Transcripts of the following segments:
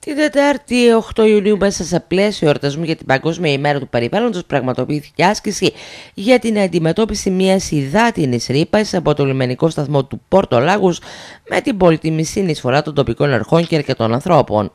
Την Τετάρτη 8 Ιουνίου μέσα σε πλαίσιο εορτασμού για την Παγκόσμια ημέρα του περιβάλλοντος πραγματοποιήθηκε άσκηση για την αντιμετώπιση μιας υδάτινης ρήπας από το λιμενικό σταθμό του Πόρτο Λάγους με την πολύτιμη συνεισφορά των τοπικών αρχών και αρκετών ανθρώπων.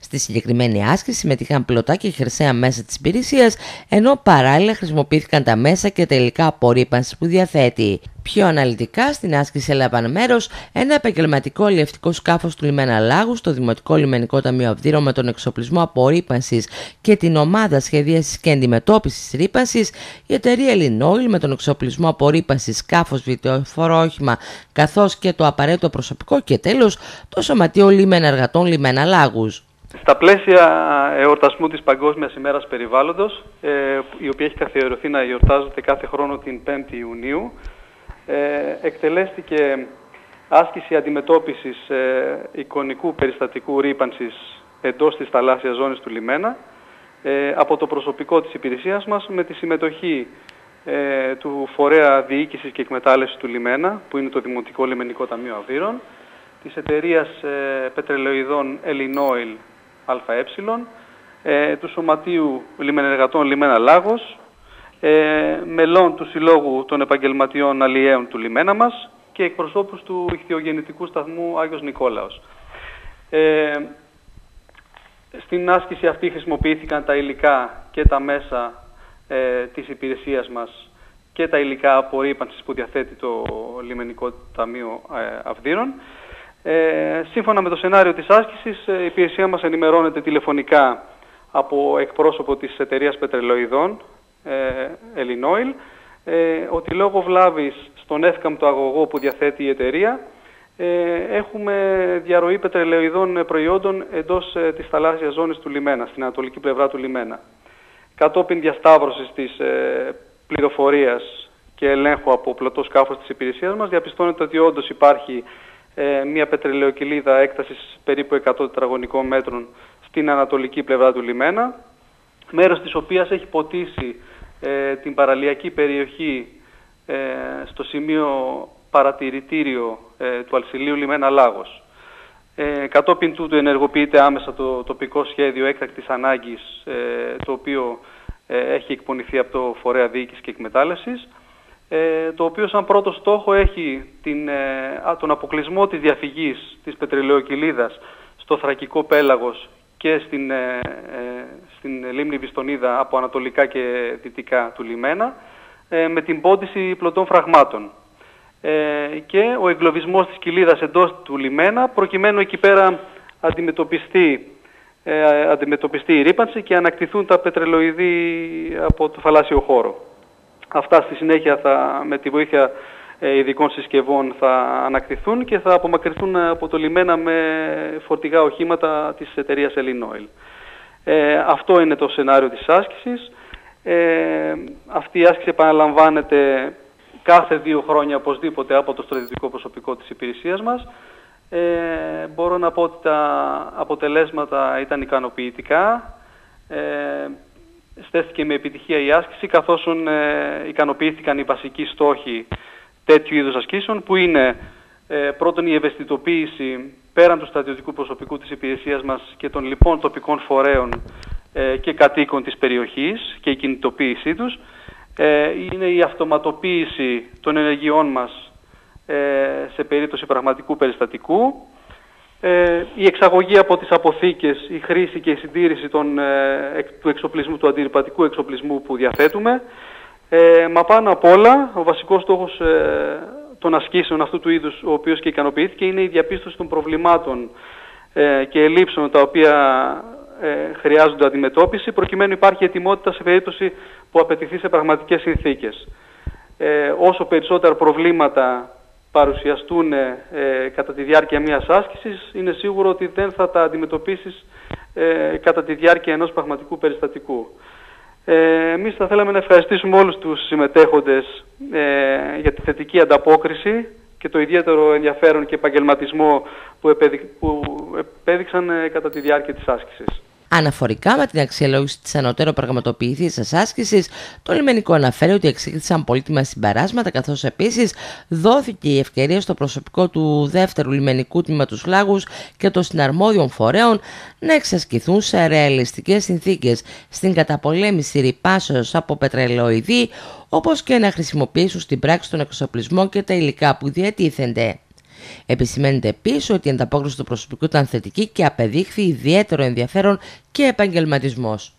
Στη συγκεκριμένη άσκηση συμμετείχαν πλωτά και χερσαία μέσα της υπηρεσίας, ενώ παράλληλα χρησιμοποιήθηκαν τα μέσα και τα υλικά απορρίπανση που διαθέτει. Πιο αναλυτικά στην άσκηση έλαβαν μέρος ένα επαγγελματικό αλλιευτικό σκάφος του λιμένα Λάγου, το Δημοτικό Λιμενικό Ταμείο Αυδείρων με τον εξοπλισμό απορρίπανσης και την ομάδα σχεδίασης και αντιμετώπισης ρήπανσης, η εταιρεία Ελληνόιλ με τον εξοπλισμό απορρίπανσης σκάφος βιτεοφόρο όχημα καθώς και το απαραίτητο προσωπικό και τέλος το Σωματείο Λίμενα Εργατών Λιμένα Λάγους. Στα πλαίσια εορτασμού της Παγκόσμιας ημέρας περιβάλλοντος, ε, η οποία έχει καθιερωθεί να εορτάζεται κάθε χρόνο την 5η Ιουνίου, ε, εκτελέστηκε άσκηση αντιμετώπισης ε, εικονικού περιστατικού ρήπανσης εντός της θαλάσσιας ζώνης του λιμένα από το προσωπικό της υπηρεσίας μας με τη συμμετοχή του Φορέα Διοίκησης και Εκμετάλλευσης του Λιμένα, που είναι το Δημοτικό Λιμενικό Ταμείο Αβύρων, της εταιρείας πετρελαιοειδών Ελληνόιλ ΑΕ, ε, του Σωματείου Λιμενεργατών Λιμένα Λάγος, ε, μελών του Συλλόγου των Επαγγελματιών Αλλιέων του Λιμένα μας και εκπροσώπους του Ιχθυογεννητικού Σταθμού Άγιος Νικόλαος. Ε, στην άσκηση αυτή χρησιμοποιήθηκαν τα υλικά και τα μέσα ε, της υπηρεσίας μας και τα υλικά απορρίπανσης που διαθέτει το Λιμενικό Ταμείο ε, Αυδείρων. Ε, σύμφωνα με το σενάριο της άσκησης, ε, η υπηρεσία μας ενημερώνεται τηλεφωνικά από εκπρόσωπο της εταιρείας πετρελοειδών, ε, Ελληνόιλ, ε, ότι λόγω βλάβης στον εύκαμπτο αγωγό που διαθέτει η εταιρεία, ε, έχουμε διαρροή πετρελαιοειδών προϊόντων εντός ε, της θαλάσσιας ζώνης του λιμένα, στην ανατολική πλευρά του λιμένα. Κατόπιν διασταύρωσης της ε, πληροφορίας και ελέγχου από πλωτό σκάφος της υπηρεσίας μας, διαπιστώνεται ότι όντως υπάρχει ε, μια πετρελαιοκυλίδα έκτασης περίπου 100 τετραγωνικών μέτρων στην ανατολική πλευρά του λιμένα, μέρος της οποίας έχει ποτίσει ε, την παραλιακή περιοχή ε, στο σημείο παρατηρητήριο του Αλσιλίου Λιμένα Λάγος. Ε, κατόπιν τούτου ενεργοποιείται άμεσα το τοπικό σχέδιο έκτακτης ανάγκης, το οποίο έχει εκπονηθεί από το Φορέα Διοίκησης και Εκμετάλλευσης ε, το οποίο σαν πρώτο στόχο έχει την, ε, τον αποκλεισμό της διαφυγής της πετρελαιοκυλίδας στο θρακικό πέλαγος και στην, ε, στην λίμνη Βιστονίδα από ανατολικά και δυτικά του λιμένα με την πόντιση πλωτών φραγμάτων και ο εγκλωβισμός της κοιλίδας εντός του λιμένα προκειμένου εκεί πέρα αντιμετωπιστεί, αντιμετωπιστεί η ρήπανση και ανακτηθούν τα πετρελοειδή από το θαλάσσιο χώρο. Αυτά στη συνέχεια θα, με τη βοήθεια ε, ειδικών συσκευών θα ανακτηθούν και θα απομακρυνθούν από το λιμένα με φορτηγά οχήματα της εταιρείας Ελληνόιλ. Ε, αυτό είναι το σενάριο της άσκησης. Ε, αυτή η άσκηση επαναλαμβάνεται κάθε δύο χρόνια οπωσδήποτε από το στρατιωτικό προσωπικό της υπηρεσίας μας. Ε, μπορώ να πω ότι τα αποτελέσματα ήταν ικανοποιητικά. Ε, στέθηκε με επιτυχία η άσκηση καθώς ε, ικανοποιήθηκαν οι βασικοί στόχοι τέτοιου είδους ασκήσεων που είναι ε, πρώτον η ευαισθητοποίηση πέραν του στρατιωτικού προσωπικού της υπηρεσίας μας και των λοιπόν τοπικών φορέων ε, και κατοίκων της περιοχής και η κινητοποίησή τους ε, είναι η αυτοματοποίηση των ενεργειών μας σε περίπτωση πραγματικού περιστατικού ε, η εξαγωγή από τις αποθήκες, η χρήση και η συντήρηση των, ε, του εξοπλισμού, του αντιρρυπατικού εξοπλισμού που διαθέτουμε. Ε, μα πάνω απ' όλα, ο βασικός στόχος ε, των ασκήσεων αυτού του είδους, ο οποίος και ικανοποιήθηκε, είναι η διαπίστωση των προβλημάτων ε, και ελλείψεων τα οποία ε, χρειάζονται αντιμετώπιση, προκειμένου υπάρχει ετοιμότητα σε περίπτωση που απαιτηθεί σε πραγματικές συνθήκες. Ε, όσο περισσότερα προβλήματα παρουσιαστούν ε, κατά τη διάρκεια μιας άσκησης, είναι σίγουρο ότι δεν θα τα αντιμετωπίσεις ε, κατά τη διάρκεια ενός πραγματικού περιστατικού. Ε, εμείς θα θέλαμε να ευχαριστήσουμε όλους τους συμμετέχοντες ε, για τη θετική ανταπόκριση και το ιδιαίτερο ενδιαφέρον και επαγγελματισμό που, επέδειξαν ε, κατά τη διάρκεια της άσκησης. Αναφορικά με την αξιολόγηση της ανωτέρω πραγματοποιηθής της άσκησης, το λιμενικό αναφέρει ότι εξήγησαν πολύτιμα συμπεράσματα, καθώς επίσης δόθηκε η ευκαιρία στο προσωπικό του δεύτερου λιμενικού τμήματος Λάγους και των συναρμόδιων φορέων να εξασκηθούν σε ρεαλιστικές συνθήκες στην καταπολέμηση ρηπάσεως από πετρελαιοειδή, όπως και να χρησιμοποιήσουν στην πράξη τον εξοπλισμό και τα υλικά που διατίθενται. Επισημαίνεται επίσης ότι η ανταπόκριση του προσωπικού ήταν θετική και απεδείχθη ιδιαίτερο ενδιαφέρον και επαγγελματισμός.